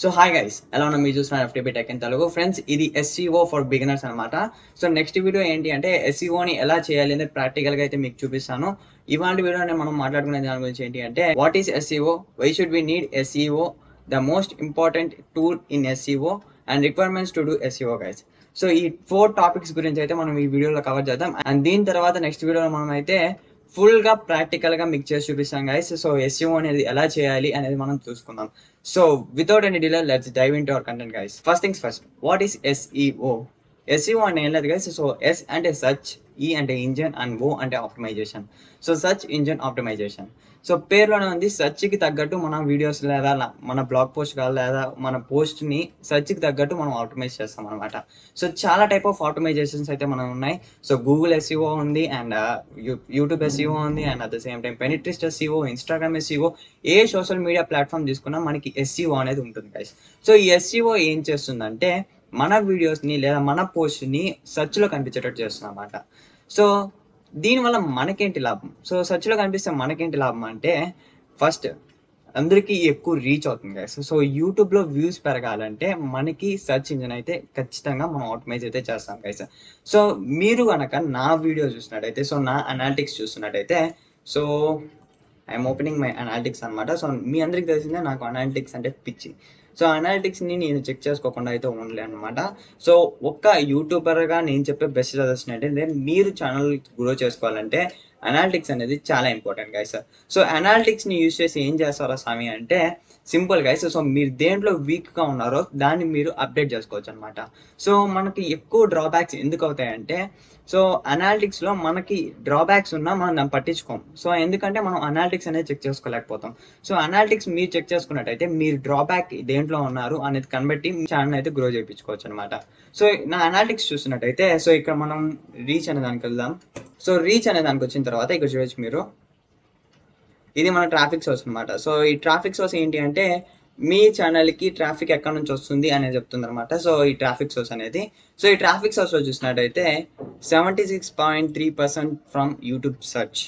So hi guys ఎలా ఉన్నా మీరు చూస్తున్నారు FTP tech in Telugu friends ఇది ఎస్సీఓ ఫర్ బిగినర్స్ అనమాట సో నెక్స్ట్ వీడియో ఏంటి అంటే ఎస్సీఓని ఎలా చేయాలి అనేది ప్రాక్టికల్గా అయితే మీకు చూపిస్తాను. ఇవాంటి వీడియోని మనం మాట్లాడుకునే దాని గురించి ఏంటి అంటే what is SEO why should we need SEO the most important tool in SEO and requirements to do SEO guys so ఈ ఫోర్ టాపిక్స్ గురించి అయితే మనం ఈ వీడియోలో కవర్ చేద్దాం. అండ్ దీని తర్వాత నెక్స్ట్ వీడియోలో మనం అయితే ఫుల్గా ప్రాక్టికల్గా మీకు చేసి చూపిస్తాం గైస్ సో ఎస్యూ అనేది ఎలా చేయాలి అనేది మనం చూసుకుందాం. So without any delay let's dive into our content guys first things first what is SEO SEO అంటే ఏం లేదు గైస్ సో ఎస్ అంటే సర్చ్ ఈ e అంటే ఇంజన్ అండ్ ఓ అంటే optimization so search engine optimization so పేరులోనే ఉంది సర్చ్కి తగ్గట్టు మన వీడియోస్ లేదా మన బ్లాగ్ పోస్ట్ కానీ లేదా మన పోస్ట్ని సర్చ్కి తగ్గట్టు మనం ఆటోమైజ్ చేస్తాం అనమాట సో చాలా టైప్ ఆఫ్ ఆటోమైజేషన్స్ అయితే మనం ఉన్నాయి. సో గూగుల్ ఎస్ఈఓ ఉంది అండ్ యూట్యూబ్ ఎస్ఈఓ ఉంది and at the same time Pinterest SEO Instagram SEO A social media platform తీసుకున్నా మనకి ఎస్ఈఓ అనేది ఉంటుంది గైస్ సో ఈ ఎస్ఈఓ ఏం చేస్తుందంటే మన వీడియోస్ని లేదా మన పోస్ట్ని సర్చ్లో కనిపించేటట్టు చేస్తుంది అనమాట సో దీనివల్ల మనకేంటి లాభం? సో సర్చ్లో కనిపిస్తే మనకేంటి లాభం అంటే ఫస్ట్ అందరికీ ఎక్కువ రీచ్ అవుతుంది గైస్ సో యూట్యూబ్లో వ్యూస్ పెరగాలంటే మనకి సెర్చ్ ఇంజిన్ అయితే ఖచ్చితంగా మనం ఆటోమైజ్ అయితే చేస్తాం గైస్ సో మీరు కనుక నా వీడియో చూసినట్టయితే సో నా అనాలిటిక్స్ చూసినట్టయితే so I'm opening my analytics అనమాట సో మీ అందరికి తెలిసిందే నాకు అనాలిటిక్స్ అంటే పిచ్చి. సో అనాలిటిక్స్ని నేను చెక్ చేసుకోకుండా అయితే ఉండలే అనమాట సో ఒక్క యూట్యూబర్గా నేను చెప్పే బెస్ట్ సజెషన్ ఏంటంటే మీరు ఛానల్ గ్రో చేసుకోవాలంటే అనాలిటిక్స్ అనేది చాలా ఇంపార్టెంట్ గైస్ సో అనాలిటిక్స్ని యూజ్ చేసి ఏం చేస్తారో స్వామి అంటే సింపుల్ గైస్ సో మీరు దేంట్లో వీక్గా ఉన్నారో దాన్ని మీరు అప్డేట్ చేసుకోవచ్చు అనమాట సో మనకి ఎక్కువ డ్రాబ్యాక్స్ ఎందుకు అవుతాయంటే సో అనాలిటిక్స్లో మనకి డ్రాబ్యాక్స్ ఉన్నా మనం దాన్ని పట్టించుకోం సో ఎందుకంటే మనం అనాలిటిక్స్ అనేది చెక్ చేసుకోలేకపోతాం. సో అనాలిటిక్స్ మీరు చెక్ చేసుకున్నట్టయితే మీరు డ్రాబ్యాక్ దేంట్లో ఉన్నారు అనేది కనబట్టి మీ ఛానల్ అయితే గ్రో చేయించుకోవచ్చు అనమాట సో నా అనాలిటిక్స్ చూసినట్టయితే సో ఇక్కడ మనం రీచ్ అనే దానికి వెళ్దాం. సో రీచ్ అనే దానికి వచ్చిన తర్వాత ఇక్కడ చూడొచ్చు మీరు. ఇది మన ట్రాఫిక్ సోర్స్ అనమాట సో ఈ ట్రాఫిక్ సోర్స్ ఏంటి అంటే మీ ఛానల్కి ట్రాఫిక్ ఎక్కడి నుంచి వస్తుంది అనేది చెప్తుంది అనమాట సో ఈ ట్రాఫిక్ సోర్స్ అనేది. సో ఈ ట్రాఫిక్ సోర్స్లో చూసినట్టయితే seventy six point three percent from YouTube search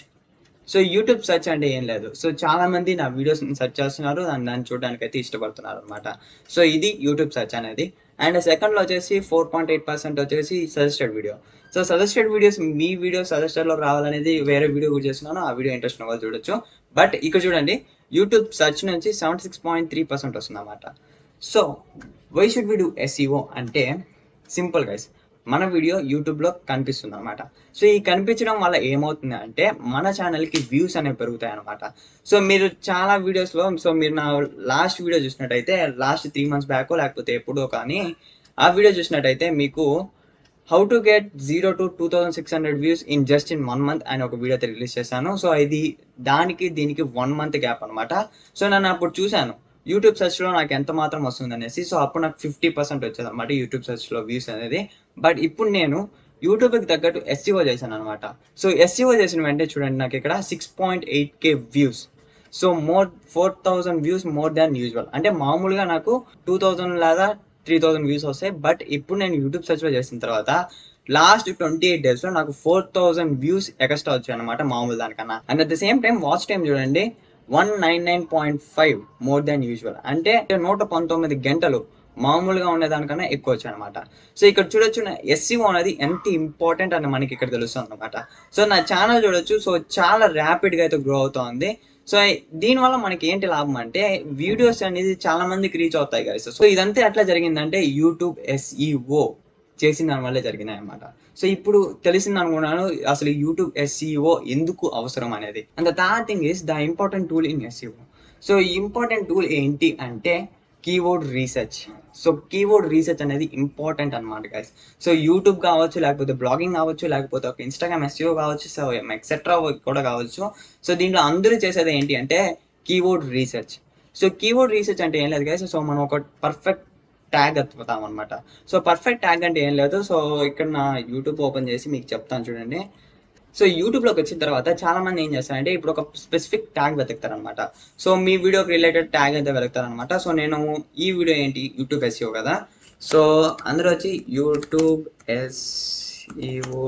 so YouTube search అంటే ఏం లేదు. సో చాలా మంది నా వీడియోస్ సెర్చ్ చేస్తున్నారు. అండ్ దాన్ని చూడడానికి అయితే ఇష్టపడుతున్నారు అనమాట సో ఇది యూట్యూబ్ సెర్చ్ అనేది. అండ్ సెకండ్లో వచ్చేసి ఫోర్ పాయింట్ ఎయిట్ పర్సెంట్ వచ్చేసి suggested video so suggested videos మీ వీడియో సజెస్టెడ్లో రావాలనేది వేరే వీడియో కూడా చేస్తున్నాను. ఆ వీడియో ఇంట్రెస్ట్ ఉన్న వాళ్ళు చూడొచ్చు. బట్ ఇక్కడ చూడండి యూట్యూబ్ సెర్చ్ నుంచి seventy six point three percent వస్తుంది అనమాట so why should we do SEO అంటే సింపుల్ గైస్ మన వీడియో యూట్యూబ్లో కనిపిస్తుంది అనమాట సో ఈ కనిపించడం వల్ల ఏమవుతుంది అంటే మన ఛానల్కి వ్యూస్ అనేవి పెరుగుతాయి అనమాట సో మీరు చాలా వీడియోస్లో సో మీరు నా లాస్ట్ వీడియో చూసినట్టయితే లాస్ట్ త్రీ మంత్స్ బ్యాక్ లేకపోతే ఎప్పుడో కానీ ఆ వీడియో చూసినట్టయితే మీకు how to get zero to two thousand six hundred views in just in one month అని ఒక వీడియో అయితే రిలీజ్ చేశాను. సో ఇది దానికి దీనికి వన్ మంత్ గ్యాప్ అనమాట సో నేను అప్పుడు చూశాను. యూట్యూబ్ సెర్చ్లో నాకు ఎంత మాత్రం వస్తుంది అనేసి సో అప్పుడు నాకు ఫిఫ్టీ పర్సెంట్ వచ్చేది అనమాట యూట్యూబ్ సెర్చ్లో వ్యూస్ అనేది. బట్ ఇప్పుడు నేను యూట్యూబ్కి తగ్గట్టు ఎస్సీఓ చేశాను అనమాట. సో ఎస్సీఓ చేసిన వెంటనే చూడండి నాకు ఇక్కడ six point eight K views so more four thousand views more than usual అంటే మామూలుగా నాకు టూ థౌసండ్ లేదా త్రీ థౌసండ్ వ్యూస్ వస్తాయి. బట్ ఇప్పుడు నేను యూట్యూబ్ సెర్చ్లో చేసిన తర్వాత లాస్ట్ ట్వంటీ ఎయిట్ డేస్లో నాకు ఫోర్ థౌసండ్ వ్యూస్ ఎక్స్ట్రా వచ్చాయి అనమాట మామూలు దానికన్నా. And at the same time watch time చూడండి one nine nine point five more than usual అంటే నూట పంతొమ్మిది గంటలు మామూలుగా ఉండేదానికన్నా ఎక్కువ వచ్చాయి అనమాట సో ఇక్కడ చూడొచ్చు నా ఎస్సీఓ అనేది ఎంత ఇంపార్టెంట్ అని మనకి ఇక్కడ తెలుస్తుంది అనమాట సో నా ఛానల్ చూడొచ్చు సో చాలా ర్యాపిడ్గా అయితే గ్రో అవుతోంది. సో దీనివల్ల మనకి ఏంటి లాభం అంటే వీడియోస్ అనేది చాలా మందికి రీచ్ అవుతాయి కదా సో ఇదంతా ఎట్లా జరిగిందంటే యూట్యూబ్ ఎస్ఈఓ చేసిన దాని వల్లే జరిగినాయి అనమాట సో ఇప్పుడు తెలిసింది అనుకున్నాను అసలు యూట్యూబ్ ఎస్ఈఓ ఎందుకు అవసరం అనేది. And the third thing is the important tool in SEO so ఈ ఇంపార్టెంట్ టూల్ ఏంటి అంటే keyboard research so keyboard research అనేది ఇంపార్టెంట్ అనమాట గైస్ సో యూట్యూబ్ కావచ్చు లేకపోతే బ్లాగింగ్ కావచ్చు లేకపోతే ఒక ఇన్స్టాగ్రామ్ ఎస్ఈఓ కావచ్చు సో ఎక్సెట్రా కూడా కావచ్చు. సో దీంట్లో అందరూ చేసేది ఏంటి అంటే keyboard research so keyboard research అంటే ఏం లేదు గైస్ సో మనం ఒక పర్ఫెక్ట్ ట్యాగ్ ఎత్తుతాం అనమాట సో పర్ఫెక్ట్ ట్యాగ్ అంటే ఏం లేదు. సో ఇక్కడ నా యూట్యూబ్ ఓపెన్ చేసి మీకు చెప్తాను చూడండి. సో యూట్యూబ్లోకి వచ్చిన తర్వాత చాలా మంది ఏం చేస్తారంటే ఇప్పుడు ఒక స్పెసిఫిక్ ట్యాగ్ వెతుకుతారు అనమాట సో మీ వీడియోకి రిలేటెడ్ ట్యాగ్ అయితే వెతుకుతారనమాట సో నేను ఈ వీడియో ఏంటి? యూట్యూబ్ ఎస్ఈఓ కదా. సో అందరూ వచ్చి యూట్యూబ్ ఎస్ఈఓ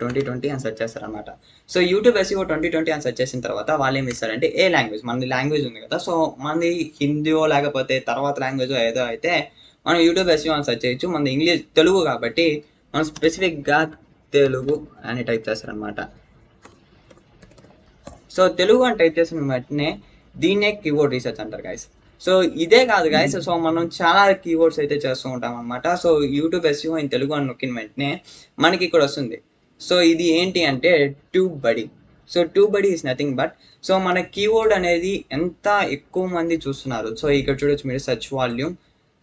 ట్వంటీ ట్వంటీ అని సెర్చ్ చేస్తారనమాట so YouTube SEO twenty twenty అని సెర్చ్ చేసిన తర్వాత వాళ్ళు ఏం ఇస్తారంటే ఏ లాంగ్వేజ్ మనది లాంగ్వేజ్ ఉంది కదా. సో మనది హిందీయో లేకపోతే తర్వాత లాంగ్వేజ్ ఏదో అయితే మనం యూట్యూబ్ ఎస్ఈఓ అని సెర్చ్ చేయొచ్చు. మనది ఇంగ్లీష్ తెలుగు కాబట్టి మనం స్పెసిఫిక్గా తెలుగు అని టైప్ చేస్తారనమాట సో తెలుగు అని టైప్ చేసిన వెంటనే దీన్నే కీబోర్డ్ రీసెర్చ్ అంటారు గైస్ సో ఇదే కాదు గైస్ సో మనం చాలా కీవర్డ్స్ అయితే చేస్తూ ఉంటాం అనమాట so YouTube SEO in Telugu అని నొక్కిన వెంటనే మనకి ఇక్కడ వస్తుంది. సో ఇది ఏంటి అంటే TubeBuddy so TubeBuddy is nothing but so మన కీవర్డ్ అనేది ఎంత ఎక్కువ మంది చూస్తున్నారు. సో ఇక్కడ చూడొచ్చు మీరు సర్చ్ వాల్యూమ్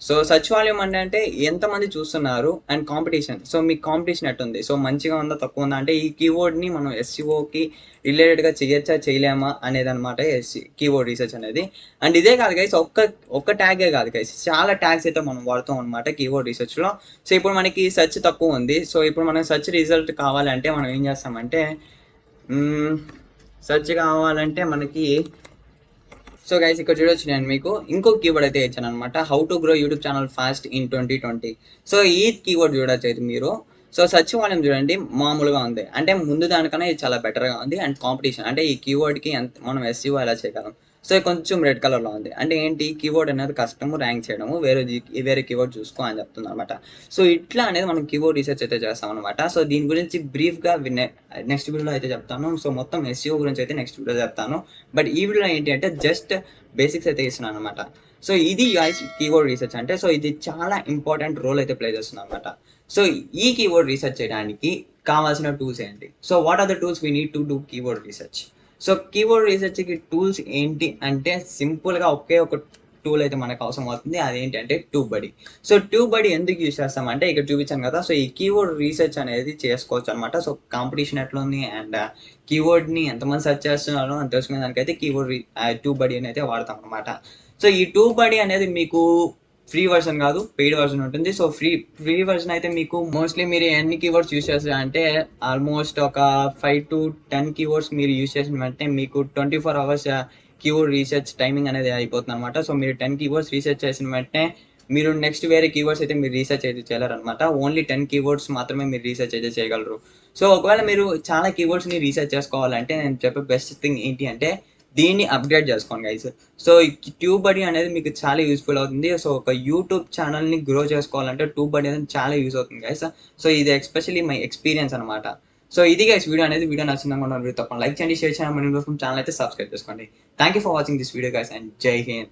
సో సచివాలయం అంటే అంటే ఎంతమంది చూస్తున్నారు అండ్ కాంపిటీషన్ సో మీ కాంపిటీషన్ ఎట్టుంది? సో మంచిగా ఉందా తక్కువ ఉందా? అంటే ఈ కీవర్డ్ని మనం ఎస్సీఓకి రిలేటెడ్గా చేయొచ్చా చేయలేమా అనేది అనమాట ఎస్సీ కీవర్డ్ రీసెర్చ్ అనేది. అండ్ ఇదే కాదు గైస్ ఒక్క ఒక్క ట్యాగే కాదు గైస్ చాలా ట్యాగ్స్ అయితే మనం వాడతాం అనమాట కీవర్డ్ రీసెర్చ్లో సో ఇప్పుడు మనకి సెర్చ్ తక్కువ ఉంది. సో ఇప్పుడు మనం సెర్చ్ రిజల్ట్ కావాలంటే మనం ఏం చేస్తామంటే సెర్చ్ కావాలంటే మనకి సో గైస్ ఇక్కడ చూడొచ్చు నేను మీకు. ఇంకో కీవర్డ్ అయితే ఇచ్చాను అనమాట how to grow YouTube channel fast in twenty twenty so ఈ కీవర్డ్ చూడొచ్చు అయితే మీరు. సో సచివాలయం చూడండి మామూలుగా ఉంది. అంటే ముందు దానికన్నా ఇది చాలా బెటర్గా ఉంది. అండ్ కాంపిటీషన్ అంటే ఈ కీవర్డ్కి ఎంత మనం ఎస్సీఓ ఎలా చేయగలం? సో కొంచెం రెడ్ కలర్లో ఉంది. అంటే ఏంటి? కీవర్డ్ అనేది కష్టము ర్యాంక్ చేయడము వేరే వేరే కీవర్డ్ చూసుకో అని చెప్తుంది అనమాట సో ఇట్లా అనేది మనం కీవర్డ్ రీసెర్చ్ అయితే చేస్తాం అనమాట సో దీని గురించి బ్రీఫ్గా నెక్స్ట్ వీడియోలో అయితే చెప్తాను. సో మొత్తం ఎస్సీఓ గురించి అయితే నెక్స్ట్ వీడియో చెప్తాను. బట్ ఈ వీడియోలో ఏంటి అంటే జస్ట్ బేసిక్స్ అయితే ఇస్తున్నాను అనమాట సో ఇది కీవర్డ్ రీసెర్చ్ అంటే సో ఇది చాలా ఇంపార్టెంట్ రోల్ అయితే ప్లే చేస్తుంది అనమాట సో ఈ కీవర్డ్ రీసెర్చ్ చేయడానికి కావాల్సిన టూల్స్ ఏంటి? So what are the tools we need to do keyword research so keyword రీసెర్చ్కి tools ఏంటి అంటే సింపుల్గా ఒకే ఒక టూల్ అయితే మనకు అవసరం అవుతుంది. అదేంటి అంటే ట్యూబ్ బడి సో ట్యూబ్ బడి ఎందుకు యూజ్ చేస్తామంటే ఇక్కడ చూపించాను కదా సో ఈ కీవర్డ్ రీసెర్చ్ అనేది చేసుకోవచ్చు అనమాట సో కాంపిటీషన్ ఎట్లా ఉంది అండ్ కీవర్డ్ని ఎంతమంది సెర్చ్ చేస్తున్నారో అని తెలుసుకునే దానికైతే కీవర్డ్ ట్యూబ్ బడి uh, అని అయితే వాడతాం అనమాట సో ఈ టూ బడీ అనేది మీకు ఫ్రీ వర్షన్ కాదు పెయిడ్ వర్షన్ ఉంటుంది. సో ఫ్రీ ఫ్రీ వర్షన్ అయితే మీకు మోస్ట్లీ మీరు ఎన్ని కీవర్డ్స్ యూస్ చేస్తారంటే ఆల్మోస్ట్ ఒక ఫైవ్ టు టెన్ కీవర్డ్స్ మీరు యూస్ చేసిన వెంటనే మీకు twenty four hours keyword research timing అనేది అయిపోతుంది అనమాట సో మీరు టెన్ కీవర్డ్స్ రీసెర్చ్ చేసిన వెంటనే మీరు నెక్స్ట్ వేరే కీవర్డ్స్ అయితే మీరు రీసెర్చ్ అయితే చేయాలన్నమాట ఓన్లీ టెన్ కీవర్డ్స్ మాత్రమే మీరు రీసెర్చ్ అయితే చేయగలరు. సో ఒకవేళ మీరు చాలా కీవర్డ్స్ని రీసెర్చ్ చేసుకోవాలంటే నేను చెప్పే బెస్ట్ థింగ్ ఏంటి అంటే దీన్ని అప్గ్రేడ్ చేసుకోండి గైస్ సో ట్యూబ్ బడి అనేది మీకు చాలా యూస్ఫుల్ అవుతుంది. సో ఒక యూట్యూబ్ ఛానల్ని గ్రో చేసుకోవాలంటే ట్యూబ్ బడి అనేది చాలా యూస్ అవుతుంది గైస్ సో ఇది ఎస్పెషల్లీ మై ఎక్స్పీరియన్స్ అనమాట సో ఇది గైస్ వీడియో అనేది వీడియో నచ్చిందనుకుంటున్నాను తప్పకుండా లైక్ చేయండి షేర్ చేయండి. మన ఛానల్ అయితే సబ్స్క్రైబ్ చేసుకోండి. Thank you for watching this video guys and జై హింద్